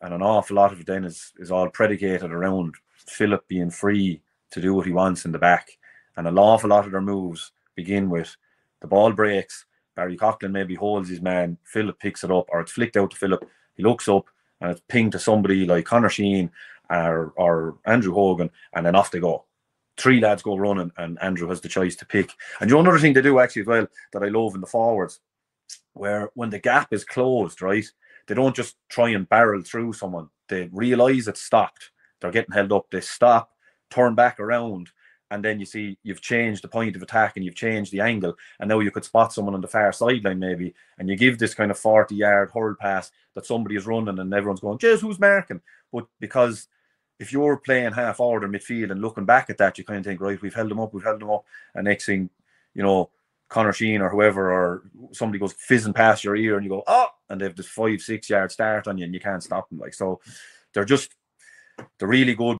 and an awful lot of it then is is all predicated around Philip being free to do what he wants in the back, and an awful lot of their moves begin with the ball breaks. Barry Coughlan maybe holds his man, Philip picks it up, or it's flicked out to Philip. He looks up and it's pinged to somebody like Conor Sheahan or, or Andrew Hogan, and then off they go. Three lads go running, and Andrew has the choice to pick. And you know another thing they do actually as well that I love in the forwards, where when the gap is closed, right, they don't just try and barrel through someone. They realise it's stopped. They're getting held up. They stop, turn back around, and then you see you've changed the point of attack and you've changed the angle, and now you could spot someone on the far sideline maybe, and you give this kind of forty-yard hurl pass that somebody is running, and everyone's going, "Jeez, who's marking?" But because if you're playing half forward or midfield and looking back at that, you kind of think, right, we've held them up, we've held them up, and next thing, you know, Conor Sheahan or whoever, or somebody goes fizzing past your ear, and you go, oh, and they have this five, six yard start on you, and you can't stop them. Like so, they're just they're really good